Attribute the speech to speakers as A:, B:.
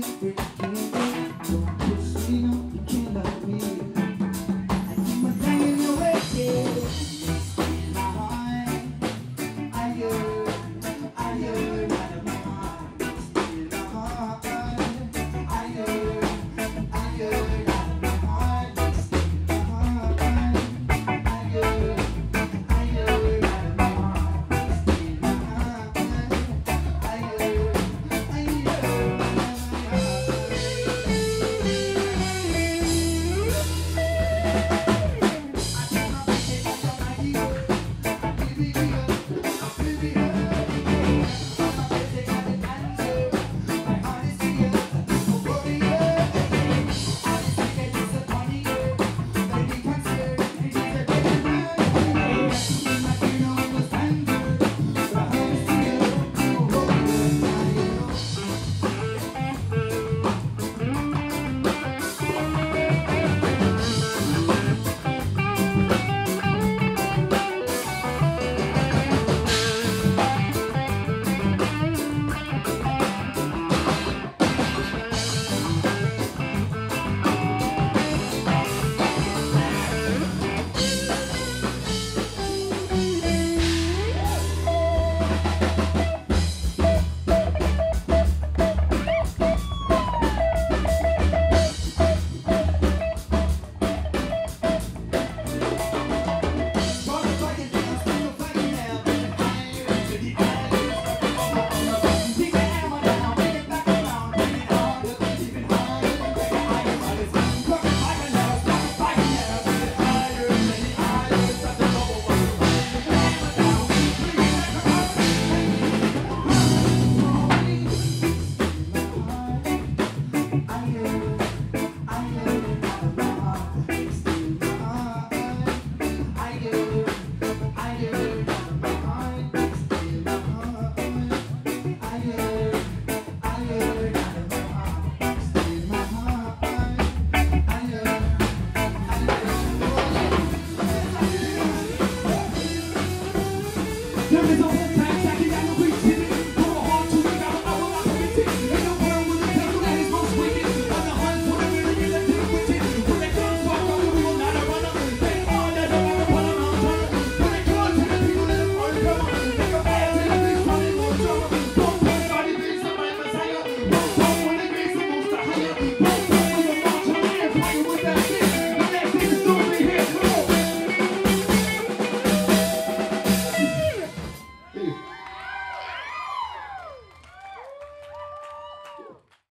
A: no,